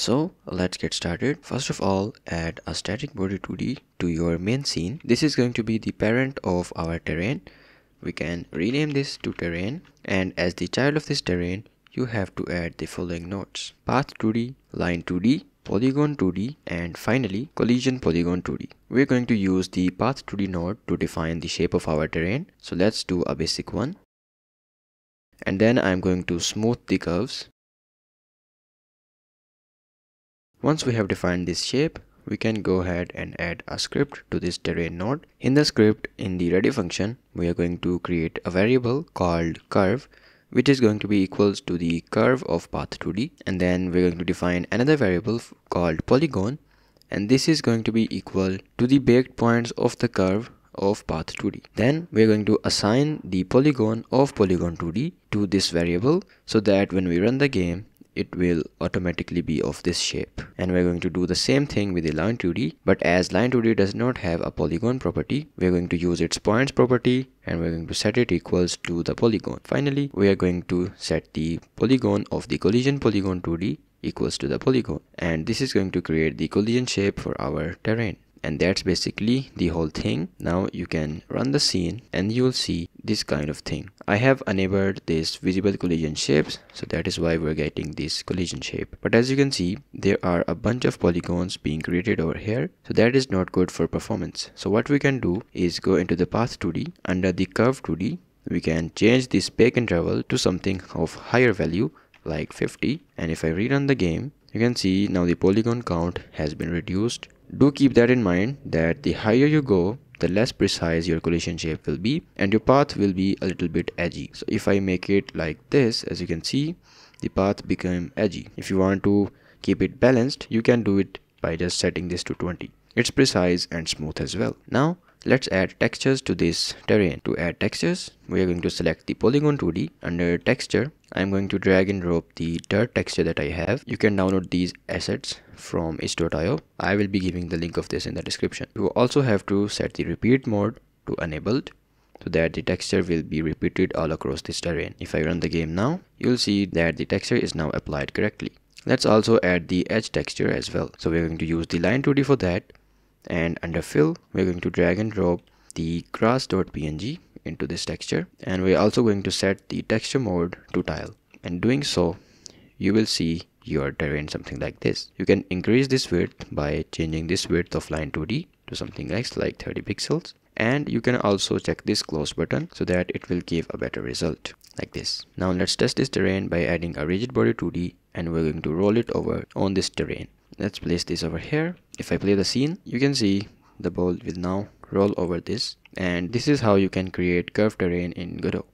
So let's get started. First of all, add a static body 2D to your main scene. This is going to be the parent of our terrain. We can rename this to terrain and as the child of this terrain, you have to add the following nodes. Path 2D, line 2D, polygon 2D and finally collision polygon 2D. We're going to use the path 2D node to define the shape of our terrain. So let's do a basic one. And then I'm going to smooth the curves. Once we have defined this shape, we can go ahead and add a script to this terrain node. In the script, in the ready function, we are going to create a variable called curve which is going to be equals to the curve of path 2d and then we're going to define another variable called polygon. And this is going to be equal to the baked points of the curve of path 2d then we're going to assign the polygon of polygon 2d to this variable so that when we run the game it will automatically be of this shape. And we're going to do the same thing with the line 2d but as line 2d does not have a polygon property we're going to use its points property and we're going to set it equals to the polygon. Finally we are going to set the polygon of the collision polygon 2d equals to the polygon. And this is going to create the collision shape for our terrain and that's basically the whole thing. Now you can run the scene and you will see this kind of thing. I have enabled this visible collision shapes so that is why we're getting this collision shape. But as you can see there are a bunch of polygons being created over here so that is not good for performance. So what we can do is go into the path 2d under the curve 2d we can change this bake interval to something of higher value like 50 and if i rerun the game you can see now the polygon count has been reduced do keep that in mind that the higher you go, the less precise your collision shape will be and your path will be a little bit edgy. So if I make it like this, as you can see, the path become edgy. If you want to keep it balanced, you can do it by just setting this to 20. It's precise and smooth as well. Now Let's add textures to this terrain. To add textures, we are going to select the polygon 2D. Under texture, I'm going to drag and drop the dirt texture that I have. You can download these assets from itch.io. I will be giving the link of this in the description. You also have to set the repeat mode to enabled so that the texture will be repeated all across this terrain. If I run the game now, you'll see that the texture is now applied correctly. Let's also add the edge texture as well. So we're going to use the line 2D for that and under fill we're going to drag and drop the grass.png into this texture. And we're also going to set the texture mode to tile. And doing so you will see your terrain something like this. You can increase this width by changing this width of line 2d to something else like 30 pixels. And you can also check this close button so that it will give a better result like this. Now let's test this terrain by adding a rigid body 2d and we're going to roll it over on this terrain. Let's place this over here. If I play the scene you can see the ball will now roll over this. And this is how you can create curved terrain in Godot